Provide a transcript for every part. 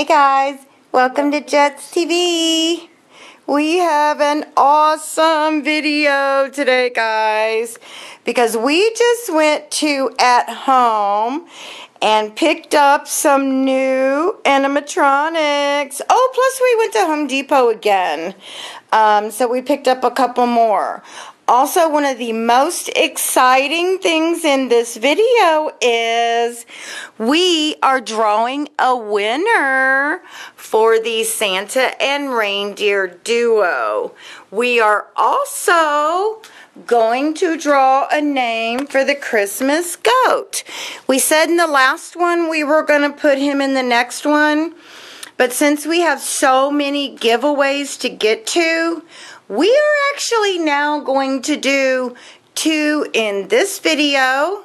Hey guys, welcome to Jett's TV. We have an awesome video today, guys, because we just went to At Home and picked up some new animatronics. Oh, plus we went to Home Depot again. Um, so we picked up a couple more. Also, one of the most exciting things in this video is we are drawing a winner for the Santa and Reindeer duo. We are also going to draw a name for the Christmas goat. We said in the last one we were going to put him in the next one, but since we have so many giveaways to get to, we are actually now going to do two in this video,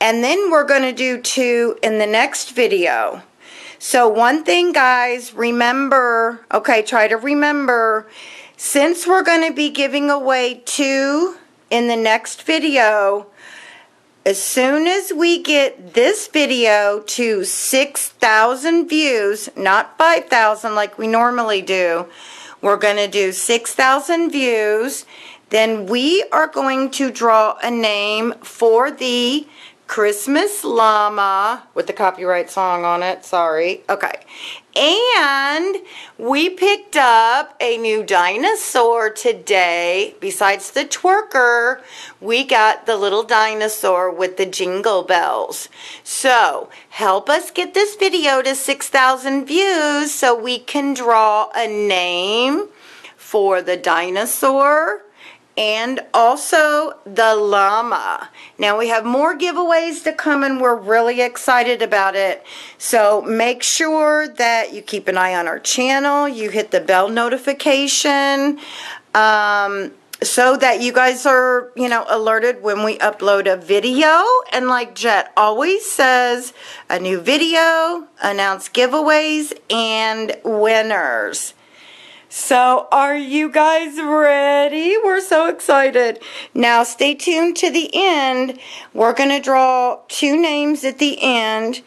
and then we're going to do two in the next video. So one thing, guys, remember, okay, try to remember, since we're going to be giving away two in the next video, as soon as we get this video to 6,000 views, not 5,000 like we normally do, we're going to do 6,000 views. Then we are going to draw a name for the Christmas llama with the copyright song on it. Sorry. Okay. And we picked up a new dinosaur today. Besides the twerker, we got the little dinosaur with the jingle bells. So help us get this video to 6,000 views so we can draw a name for the dinosaur and also the llama. Now we have more giveaways to come and we're really excited about it. So make sure that you keep an eye on our channel, you hit the bell notification, um, so that you guys are, you know, alerted when we upload a video. And like Jett always says, a new video, announce giveaways and winners. So, are you guys ready? We're so excited. Now, stay tuned to the end. We're going to draw two names at the end.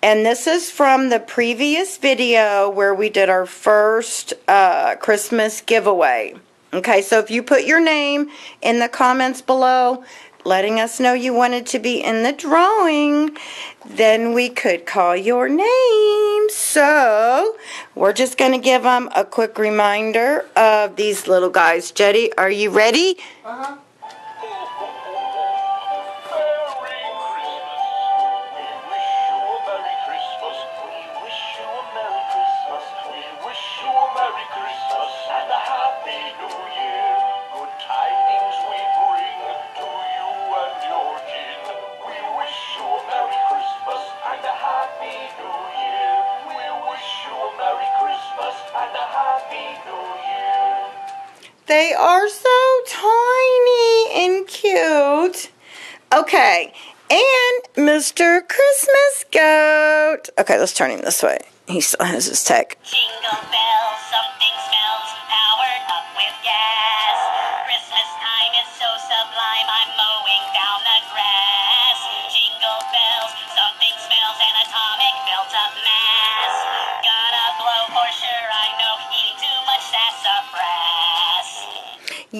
And this is from the previous video where we did our first uh, Christmas giveaway. Okay, so if you put your name in the comments below, letting us know you wanted to be in the drawing, then we could call your name. So we're just going to give them a quick reminder of these little guys. Jetty, are you ready? Uh-huh. They are so tiny and cute. Okay, and Mr. Christmas Goat. Okay, let's turn him this way. He still has his tech.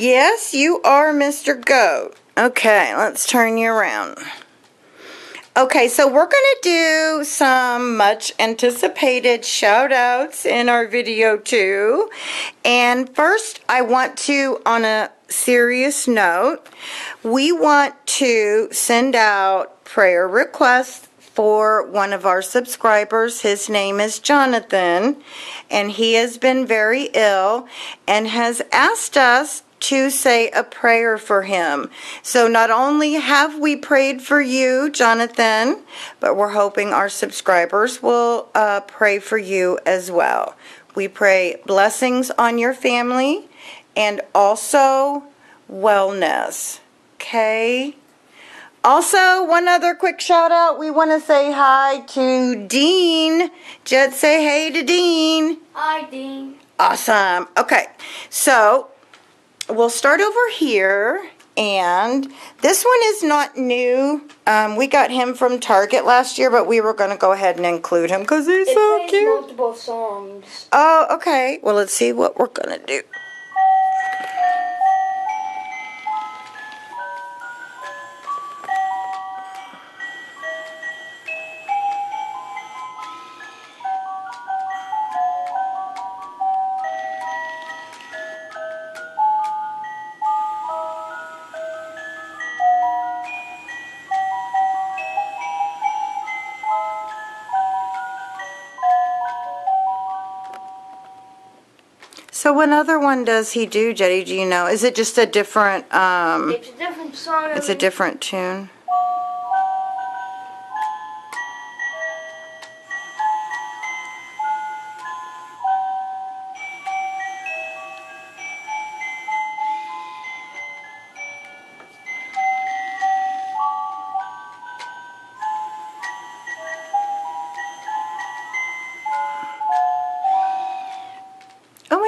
Yes, you are Mr. Goat. Okay, let's turn you around. Okay, so we're going to do some much anticipated shout outs in our video too. And first, I want to, on a serious note, we want to send out prayer requests for one of our subscribers. His name is Jonathan, and he has been very ill and has asked us to say a prayer for him. So not only have we prayed for you, Jonathan, but we're hoping our subscribers will uh, pray for you as well. We pray blessings on your family and also wellness. Okay? Also, one other quick shout out. We want to say hi to Dean. Jett, say hey to Dean. Hi, Dean. Awesome. Okay, so we'll start over here and this one is not new. Um, we got him from Target last year, but we were going to go ahead and include him because he's It so cute. multiple songs. Oh, okay. Well, let's see what we're going to do. So, what other one does he do, Jetty? Do you know? Is it just a different? Um, It's a different song. it's a different tune.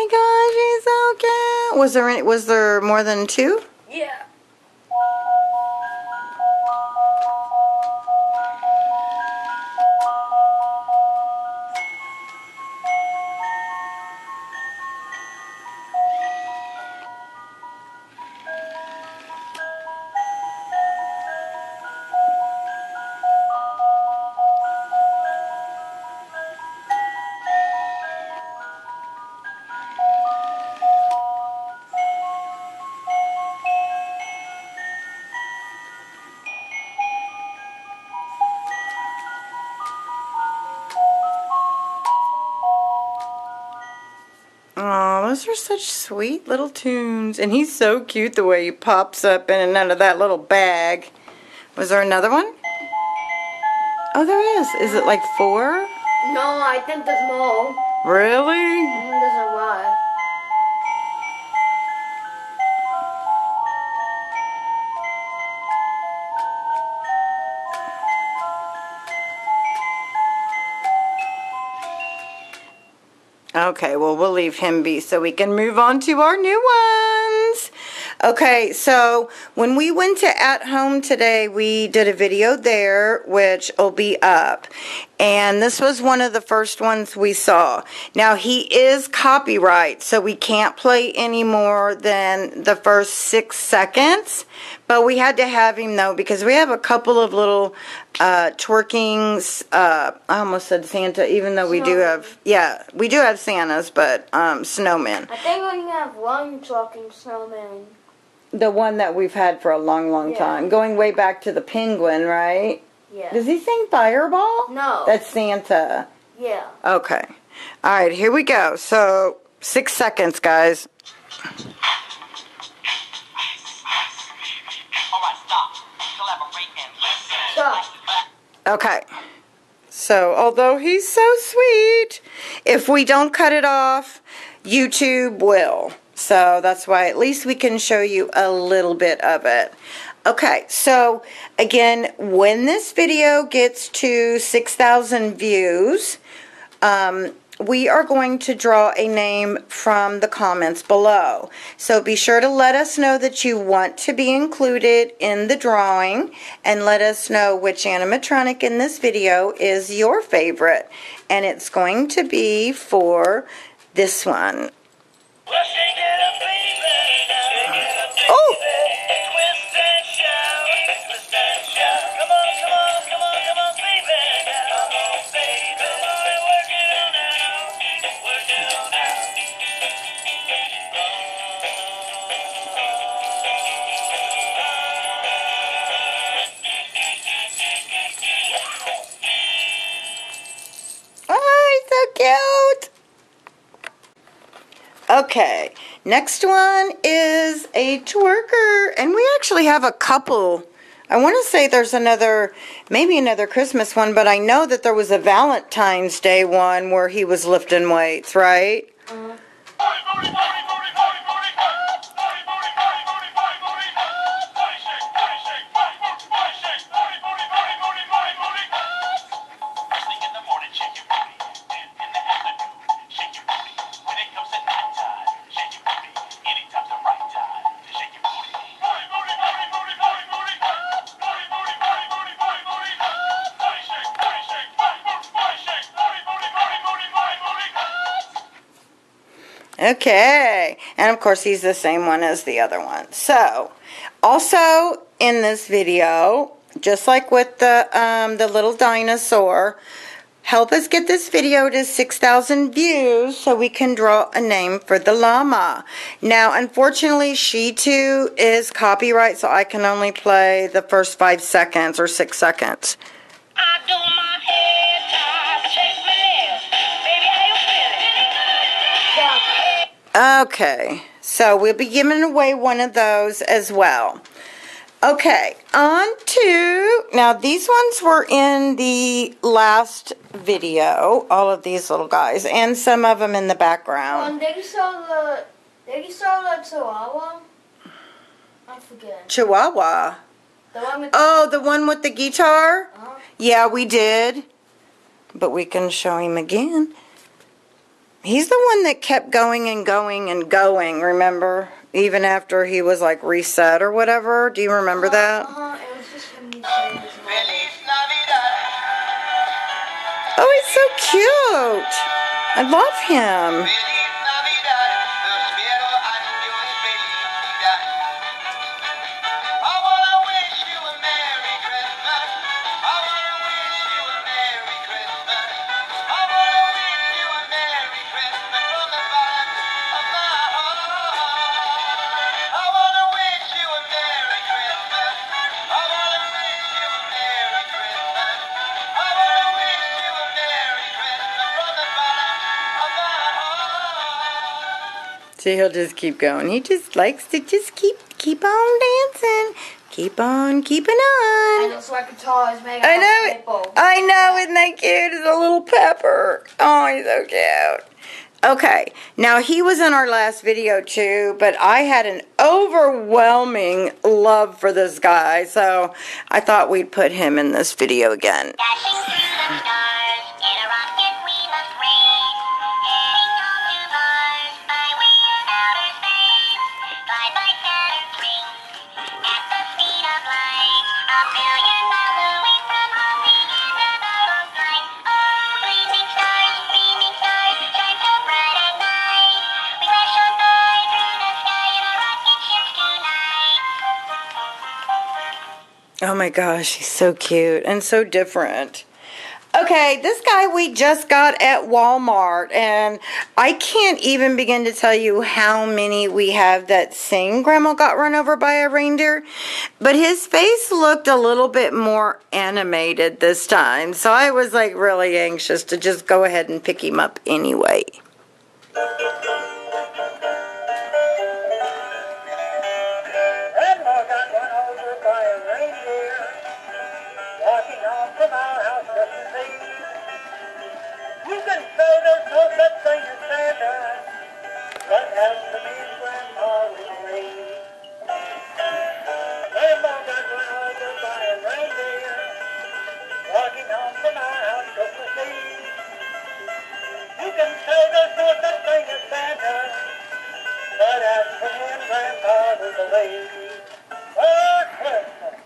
My gosh, he's so cute. Was there any, was there more than two? Yeah. Those are such sweet little tunes. And he's so cute the way he pops up in and out of that little bag. Was there another one? Oh, there is. Is it like four? No, I think there's more. Really? Mm, Okay, well, we'll leave him be so we can move on to our new ones. Okay, so when we went to At Home today, we did a video there, which will be up. And this was one of the first ones we saw. Now, he is copyright, so we can't play any more than the first six seconds. But we had to have him, though, because we have a couple of little uh, twerking, uh, I almost said Santa, even though we do have, yeah, we do have Santas, but um, snowmen. I think we only have one talking snowman. The one that we've had for a long, long Yeah. time. Going way back to the penguin, right? Yeah. Does he sing Fireball? No. That's Santa. yeah. Okay. All right, here we go. So, six seconds, guys. Alright, stop. Collaborate and listen. Stop. Okay. So, although he's so sweet, if we don't cut it off, YouTube will. So, that's why at least we can show you a little bit of it. Okay, so again, when this video gets to 6,000 views, um, we are going to draw a name from the comments below. So be sure to let us know that you want to be included in the drawing and let us know which animatronic in this video is your favorite. And it's going to be for this one. Cute. Okay, next one is a twerker, and we actually have a couple. I want to say there's another, maybe another Christmas one, but I know that there was a Valentine's Day one where he was lifting weights, right? Uh-huh. Okay. And of course, he's the same one as the other one. So, also in this video, just like with the um, the little dinosaur, help us get this video to 6,000 views so we can draw a name for the llama. Now, unfortunately, she too is copyright, so I can only play the first five seconds or six seconds. Okay, so we'll be giving away one of those as well. Okay, on to now. These ones were in the last video. All of these little guys, and some of them in the background. Um, did you saw the you saw the Chihuahua? I forget. Chihuahua. The one with Oh, the one with the guitar. uh, Yeah, we did, but we can show him again. He's the one that kept going and going and going. Remember, even after he was like reset or whatever. Do you remember that? Uh-huh, it was just him saying his name. Feliz Navidad. Oh, he's so cute. I love him. See, he'll just keep going. He just likes to just keep keep on dancing, keep on keeping And on. looks like a toy is made I know it. I know, isn't that cute? It's a little pepper. Oh, he's so cute. Okay, now he was in our last video too, but I had an overwhelming love for this guy, so I thought we'd put him in this video again. Oh my gosh, he's so cute and so different. Okay, this guy we just got at Walmart, and I can't even begin to tell you how many we have that sing Grandma got run over by a reindeer. But his face looked a little bit more animated this time, so I was like really anxious to just go ahead and pick him up anyway. You there's no such thing as Santa, but as for me and Grandpa, we believe. Christmas.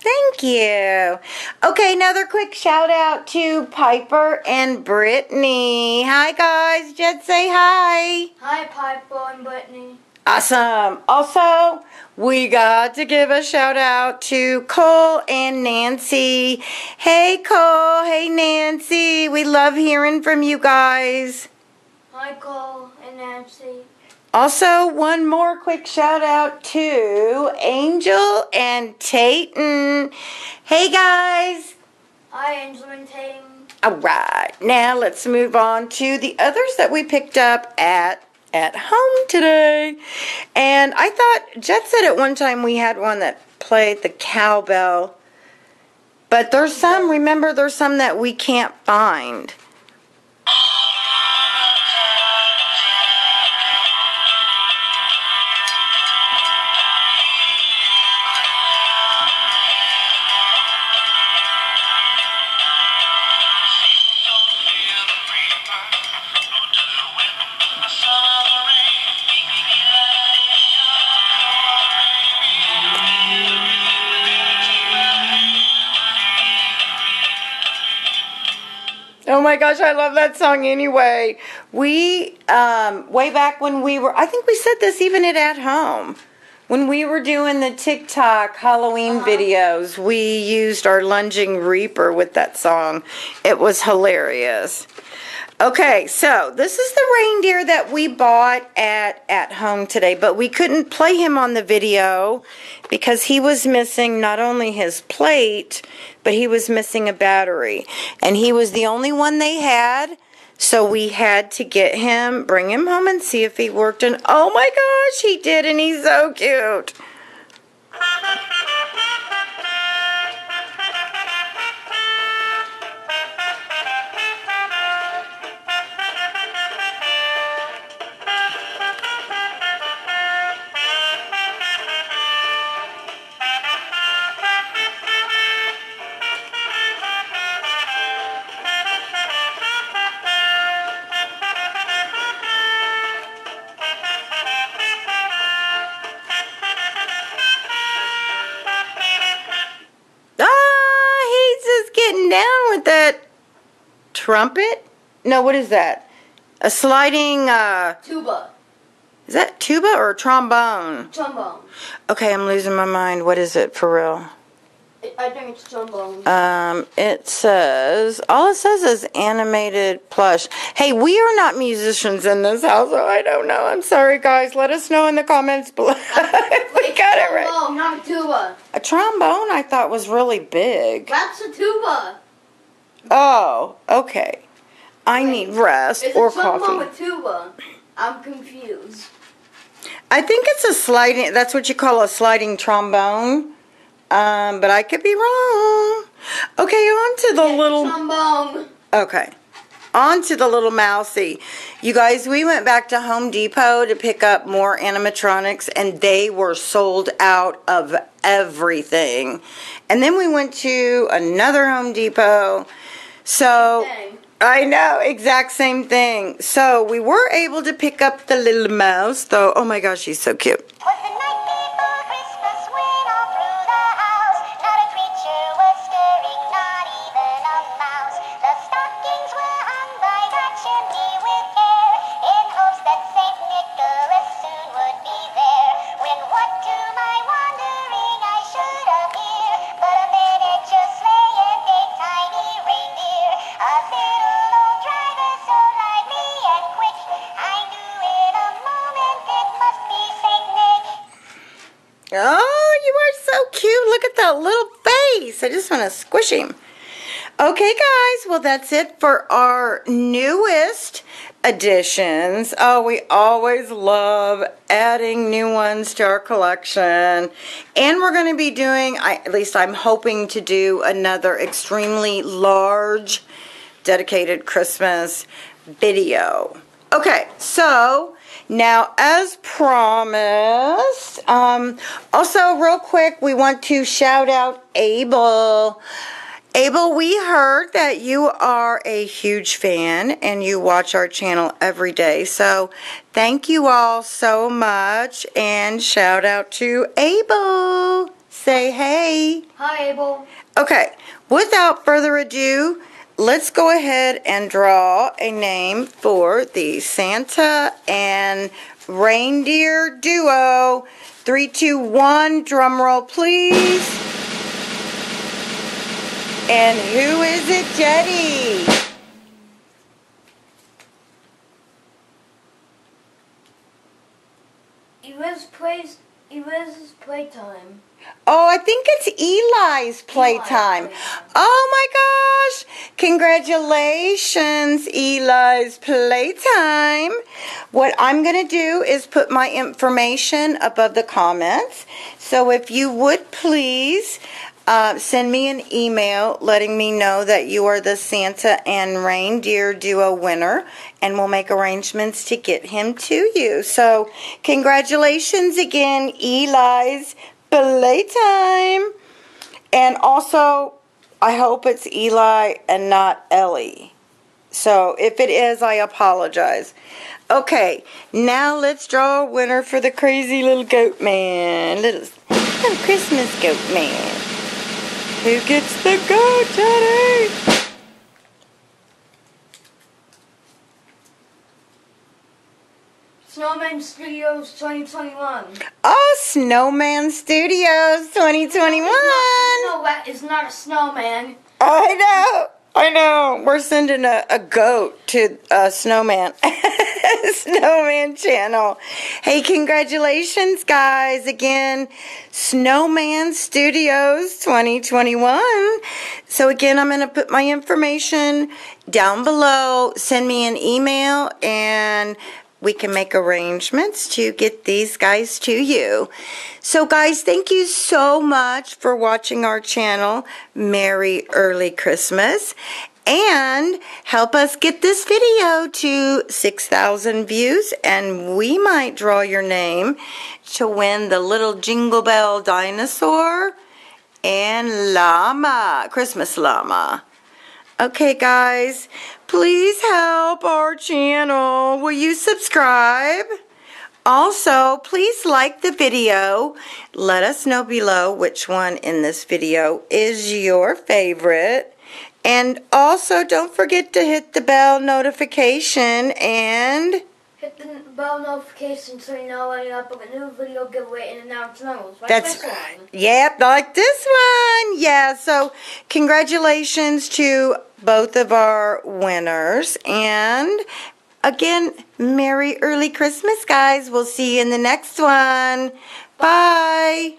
Thank you. Okay, another quick shout out to Piper and Brittany. Hi, guys. Just say hi. Hi, Piper and Brittany. Awesome. Also, we got to give a shout out to Cole and Nancy. Hey, Cole. Hey, Nancy. We love hearing from you guys. Cole and Nancy. Also, one more quick shout out to Angel and Tayton. Hey, guys. Hi, Angel and Tatum. All right, now let's move on to the others that we picked up at at home today. And I thought Jett said at one time we had one that played the cowbell. But there's some, remember there's some that we can't find. Oh my gosh, I love that song anyway. We, um, way back when we were, I think we said this even at At Home. When we were doing the TikTok Halloween Uh-huh. videos, we used our Lunging Reaper with that song. It was hilarious. Okay, so this is the reindeer that we bought at at home today, but we couldn't play him on the video because he was missing not only his plate, but he was missing a battery. And he was the only one they had, so we had to get him, bring him home and see if he worked and oh my gosh, he did and he's so cute. Trumpet. No, what is that? A sliding, uh, Tuba. is that tuba or trombone? Trombone. Okay, I'm losing my mind. What is it for real? I- think it's trombone. Um, it says, all it says is animated plush. Hey, we are not musicians in this house, so I don't know. I'm sorry, guys. Let us know in the comments below if we got it right. Trombone, not a tuba. A trombone I thought was really big. That's a tuba. Oh, okay. I need rest or coffee. with tuba. I'm confused. I think it's a sliding, that's what you call a sliding trombone. Um, but I could be wrong. Okay, on to the little. Trombone. Okay. On to the little mousy. You guys, we went back to Home Depot to pick up more animatronics and they were sold out of everything. And then we went to another Home Depot. So I know, exact same thing. So we were able to pick up the little mouse though. Oh my gosh, she's so cute. Want to squish him. Okay, guys. Well, that's it for our newest additions. Oh, we always love adding new ones to our collection. And we're going to be doing, I, at least I'm hoping to do another extremely large dedicated Christmas video. Okay, so now as promised, um, also real quick, we want to shout out Abel. Abel, we heard that you are a huge fan and you watch our channel every day. So thank you all so much and shout out to Abel. Say hey. Hi, Abel. Okay, without further ado, let's go ahead and draw a name for the Santa and reindeer duo. Three, two, one, drum roll, please. And who is it, Jetty? It was plays. It was playtime. Oh, I think it's Eli's playtime. playtime. Oh my gosh. Congratulations, Eli's playtime. What I'm going to do is put my information above the comments. So if you would please uh, send me an email letting me know that you are the Santa and Reindeer Duo winner, and we'll make arrangements to get him to you. So, congratulations again, Eli's playtime. And also, I hope it's Eli and not Ellie. So, if it is, I apologize. Okay, now let's draw a winner for the crazy little goat man. Little, little Christmas goat man. Who gets the goat, Teddy? Snowman Studios 2021. Oh, Snowman Studios 2021. No, that is not a snowman. I know. I know. We're sending a, a goat to uh, Snowman. Snowman channel. Hey, congratulations, guys. Again, Snowman Studios 2021. So, again, I'm going to put my information down below. Send me an email and we can make arrangements to get these guys to you. So, guys, thank you so much for watching our channel. Merry early Christmas. And help us get this video to 6,000 views, and we might draw your name to win the little Jingle Bell dinosaur and llama, Christmas llama. Okay, guys, please help our channel. Will you subscribe? Also, please like the video. Let us know below which one in this video is your favorite. And also, don't forget to hit the bell notification and Hit the bell notification so you know when I upload a new video giveaway and announcements. Like That's this one. Yep, like this one. Yeah, so congratulations to both of our winners. And again, Merry early Christmas, guys. We'll see you in the next one. Bye.